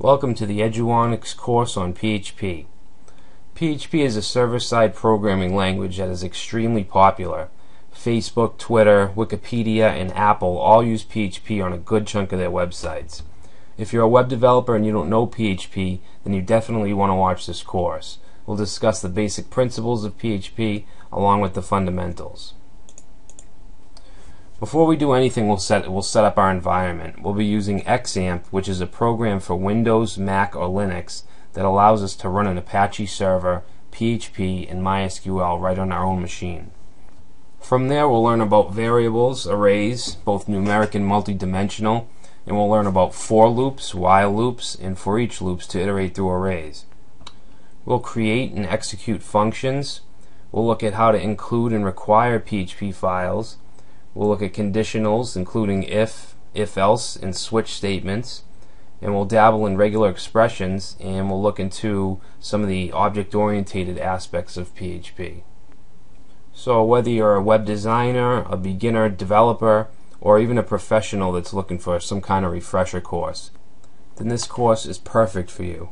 Welcome to the Eduonix course on PHP. PHP is a server-side programming language that is extremely popular. Facebook, Twitter, Wikipedia, and Apple all use PHP on a good chunk of their websites. If you're a web developer and you don't know PHP, then you definitely want to watch this course. We'll discuss the basic principles of PHP along with the fundamentals. Before we do anything, we'll set, we'll set up our environment. We'll be using XAMPP, which is a program for Windows, Mac, or Linux that allows us to run an Apache server, PHP, and MySQL right on our own machine. From there, we'll learn about variables, arrays, both numeric and multidimensional, and we'll learn about for loops, while loops, and for each loops to iterate through arrays. We'll create and execute functions. We'll look at how to include and require PHP files We'll look at conditionals, including if, if-else, and switch statements. And we'll dabble in regular expressions, and we'll look into some of the object-oriented aspects of PHP. So whether you're a web designer, a beginner developer, or even a professional that's looking for some kind of refresher course, then this course is perfect for you.